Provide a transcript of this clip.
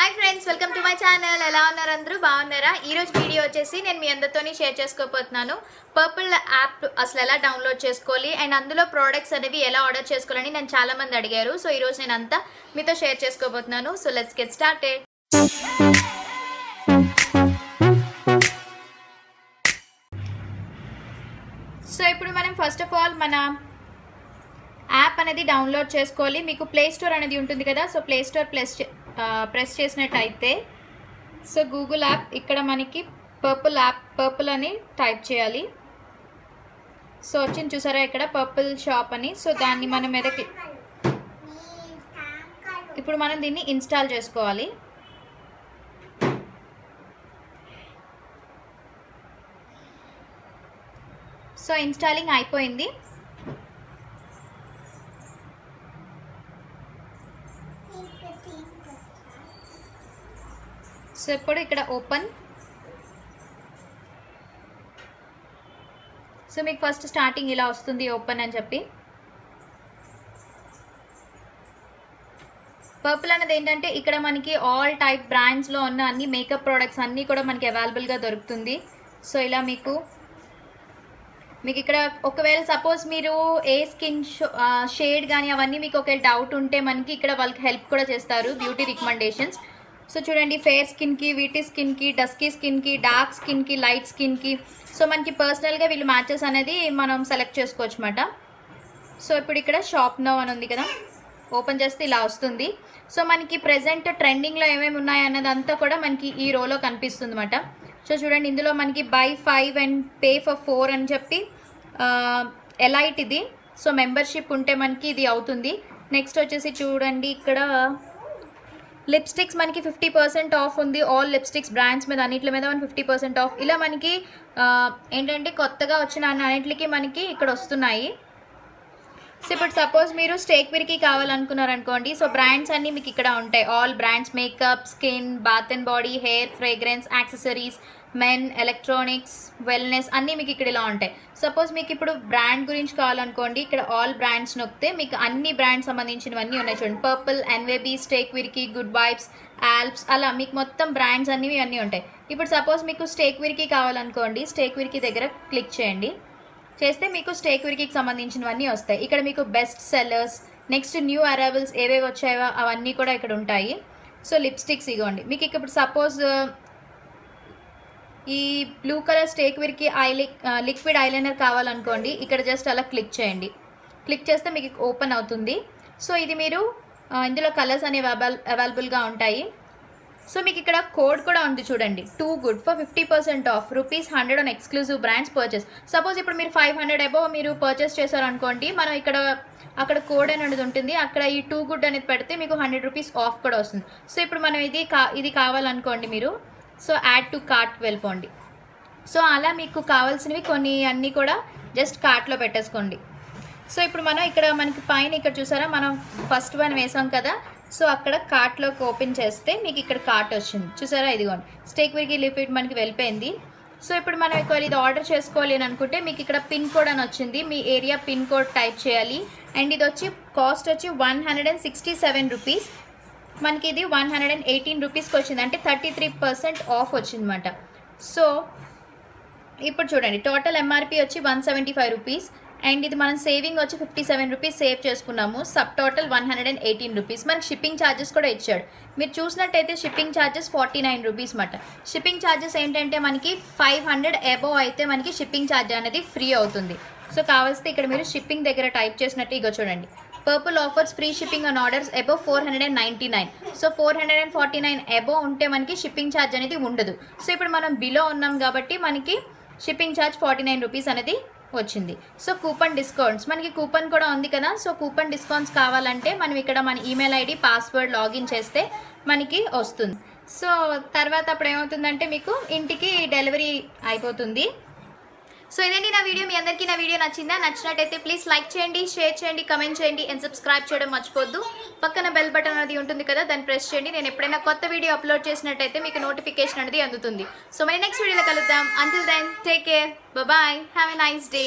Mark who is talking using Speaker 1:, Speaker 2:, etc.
Speaker 1: Hi friends welcome to my channel ఎలా ఉన్నారు అందరూ? బాగున్నారా? ఈరోజు వీడియో వచ్చేసి నేను మీ అందరితోని షేర్ చేసుకోబోతున్నాను. పర్పుల్ యాప్ అసలు ఎలా డౌన్లోడ్ చేసుకోవాలి? అండ్ అందులో ప్రోడక్ట్స్ అనేవి ఎలా ఆర్డర్ చేసుకోవాలని నేను చాలామంది అడిగారు. సో ఈరోజు నేను అంతా మీతో షేర్ చేసుకోబోతున్నాను. So let's get started so ఇప్పుడు మనం ఫస్ట్ ఆఫ్ ఆల్ మన యాప్ అనేది డౌన్లోడ్ చేసుకోవాలి. మీకు ప్లే స్టోర్ అనేది ఉంటుంది కదా? So play store plus press చేసినట్టయితే సో గూగుల్ యాప్ ఇక్కడ మనకి పర్పుల్ యాప్ పర్పుల్ అని టైప్ చేయాలి. సో వచ్చింది చూసారా ఇక్కడ పర్పుల్ షాప్ అని. సో దాన్ని మనం మీద ఇప్పుడు మనం దీన్ని ఇన్స్టాల్ చేసుకోవాలి. సో ఇన్స్టాలింగ్ అయిపోయింది. సో ఇప్పుడు ఇక్కడ ఓపెన్ సో మీకు ఫస్ట్ స్టార్టింగ్ ఇలా వస్తుంది ఓపెన్ అని చెప్పి. పర్పుల్ అనేది ఏంటంటే ఇక్కడ మనకి ఆల్ టైప్ బ్రాండ్స్లో ఉన్న అన్ని మేకప్ ప్రోడక్ట్స్ అన్నీ కూడా మనకి అవైలబుల్గా దొరుకుతుంది. సో ఇలా మీకు మీకు ఇక్కడ ఒకవేళ సపోజ్ మీరు ఏ స్కిన్ షేడ్ కానీ అవన్నీ మీకు ఒకవేళ డౌట్ ఉంటే మనకి ఇక్కడ వాళ్ళకి హెల్ప్ కూడా చేస్తారు బ్యూటీ రికమెండేషన్స్ సో చూడండి ఫేర్ స్కిన్కి వీటి స్కిన్కి డస్కీ స్కిన్కి డార్క్ స్కిన్కి లైట్ స్కిన్కి. సో మనకి పర్సనల్గా వీళ్ళు మ్యాచెస్ అనేది మనం సెలెక్ట్ చేసుకోవచ్చు అనమాట సో ఇప్పుడు ఇక్కడ షాప్ నో అని ఉంది కదా ఓపెన్ చేస్తే ఇలా వస్తుంది. సో మనకి ప్రజెంట్ ట్రెండింగ్లో ఏమేమి ఉన్నాయి అన్నదంతా కూడా మనకి ఈ రోలో కనిపిస్తుంది అనమాట సో చూడండి ఇందులో మనకి buy five and pay for four అని చెప్పి ఎలైట్ ఇది. సో మెంబర్షిప్ ఉంటే మనకి ఇది అవుతుంది. నెక్స్ట్ వచ్చేసి చూడండి ఇక్కడ లిప్స్టిక్స్ మనకి ఫిఫ్టీ పర్సెంట్ ఆఫ్ ఉంది. ఆల్ లిప్స్టిక్స్ బ్రాండ్స్ మీద అన్నిటి మీద మనకి ఫిఫ్టీ పర్సెంట్ ఆఫ్. ఇలా మనకి ఏంటంటే కొత్తగా వచ్చిన అన్ని మనకి ఇక్కడ వస్తున్నాయి. సో ఇప్పుడు సపోజ్ మీరు స్టేక్ విరికి కావాలనుకున్నారనుకోండి సో బ్రాండ్స్ అన్నీ మీకు ఇక్కడ ఉంటాయి. All brands makeup skin bath and body hair fragrance accessories men electronics wellness అన్నీ మీకు ఇక్కడ ఇలా ఉంటాయి. సపోజ్ మీకు ఇప్పుడు బ్రాండ్ గురించి కావాలనుకోండి ఇక్కడ ఆల్ బ్రాండ్స్ నొక్కితే మీకు అన్ని బ్రాండ్స్ సంబంధించినవన్నీ ఉన్నాయి చూడండి. Purple ఎన్వేబీ Stay Quirky Good Vibes Alps అలా మీకు మొత్తం బ్రాండ్స్ అన్నీ అన్నీ ఉంటాయి. ఇప్పుడు సపోజ్ మీకు స్టేక్ విరికి కావాలనుకోండి స్టేక్ విరికి దగ్గర క్లిక్ చేయండి. చేస్తే మీకు స్టేక్ విరికి సంబంధించినవన్నీ వస్తాయి. ఇక్కడ మీకు best sellers next new arrivals ఏవేవి వచ్చాయో అవన్నీ కూడా ఇక్కడ ఉంటాయి. సో లిప్స్టిక్స్ ఇగోండి. మీకు ఇక్కడ ఇప్పుడు సపోజ్ uh, ఈ బ్లూ కలర్ స్టేక్ విరికి ఐ లిక్విడ్ ఐలైనర్ కావాలనుకోండి ఇక్కడ జస్ట్ అలా క్లిక్ చేయండి. క్లిక్ చేస్తే మీకు ఓపెన్ అవుతుంది. సో ఇది మీరు uh, ఇందులో కలర్స్ అనేవి అవైల్ అవైలబుల్గా ఉంటాయి. సో మీకు ఇక్కడ కోడ్ కూడా ఉంది చూడండి. Too good for fifty percent off rupees hundred on exclusive brands purchase. Suppose ఇప్పుడు మీరు ఫైవ్ హండ్రెడ్ అబోవ్ మీరు పర్చేస్ చేశారనుకోండి మనం ఇక్కడ అక్కడ కోడ్ అనేది ఉంటుంది అక్కడ ఈ టూ గుడ్ అనేది పెడితే మీకు హండ్రెడ్ రూపీస్ ఆఫ్ కూడా వస్తుంది. సో ఇప్పుడు మనం ఇది కా ఇది కావాలనుకోండి మీరు సో యాడ్ టు కార్ట్ వెళ్ళిపోండి. సో అలా మీకు కావాల్సినవి కొన్ని అన్నీ కూడా జస్ట్ కార్ట్లో పెట్టేసుకోండి. సో ఇప్పుడు మనం ఇక్కడ మనకి పైన ఇక్కడ చూసారా మనం ఫస్ట్ వన్ వేసాం కదా సో అక్కడ కార్ట్లోకి ఓపెన్ చేస్తే మీకు ఇక్కడ కార్ట్ వచ్చింది. చూసారా? ఇదిగోండి. స్టేక్ విరిగి లిక్విడ్ మనకి వెళ్ళిపోయింది. సో ఇప్పుడు మనం ఒకవేళ ఇది ఆర్డర్ చేసుకోవాలి అని అనుకుంటే మీకు ఇక్కడ పిన్ కోడ్ అని వచ్చింది. మీ ఏరియా పిన్ కోడ్ టైప్ చేయాలి. అండ్ ఇది వచ్చి కాస్ట్ వచ్చి one hundred and sixty seven rupees. మనకి ఇది వన్ హండ్రెడ్ అండ్ ఎయిటీన్ రూపీస్కి వచ్చింది. అంటే థర్టీ త్రీ పర్సెంట్ ఆఫ్ వచ్చిందన్నమాట. సో ఇప్పుడు చూడండి. టోటల్ ఎంఆర్పి వచ్చి one seventy five rupees. And ఇది మనం సేవింగ్ వచ్చి ఫిఫ్టీ సెవెన్ రూపీస్ సేవ్ చేసుకున్నాము. Sub total one hundred and eighteen rupees మనకి షిప్పింగ్ ఛార్జెస్ కూడా ఇచ్చాడు. మీరు చూసినట్టయితే shipping charges forty nine rupees మాట. షిప్పింగ్ ఛార్జెస్ ఏంటంటే మనకి ఫైవ్ హండ్రెడ్ అబోవ్ అయితే మనకి షిప్పింగ్ ఛార్జ్ అనేది ఫ్రీ అవుతుంది. సో కావాల్సి ఇక్కడ మీరు షిప్పింగ్ దగ్గర టైప్ చేసినట్టు ఇగో చూడండి. Purple offers free shipping and orders above four hundred and ninety nine so four hundred and forty nine above ఉంటే మనకి షిప్పింగ్ ఛార్జ్ అనేది ఉండదు. సో ఇప్పుడు మనం బిలో ఉన్నాం కాబట్టి మనకి shipping charge forty nine rupees అనేది వచ్చింది. So coupon discounts. మనకి కూపన్ కూడా ఉంది కదా. సో కూపన్ డిస్కౌంట్స్ కావాలంటే మనం ఇక్కడ మన ఈమెయిల్ ఐడి పాస్వర్డ్ లాగిన్ చేస్తే మనకి వస్తుంది. సో తర్వాత అప్పుడు ఏమవుతుందంటే మీకు ఇంటికి డెలివరీ అయిపోతుంది. సో ఇదండి నా వీడియో? మీ అందరికీ నా వీడియో నచ్చిందా? నచ్చినట్టయితే ప్లీజ్ లైక్ చేయండి షేర్ చేయండి కమెంట్ చేయండి అండ్ సబ్స్క్రైబ్ చేయడం మర్చిపోద్దు. పక్కన బెల్ బటన్ అనేది ఉంటుంది కదా దాన్ని ప్రెస్ చేయండి. నేను ఎప్పుడైనా కొత్త వీడియో అప్లోడ్ చేసినట్టయితే మీకు నోటిఫికేషన్ అనేది అందుతుంది. సో మరి నెక్స్ట్ వీడియోలో కలుద్దాం. Until then take care bye have a nice day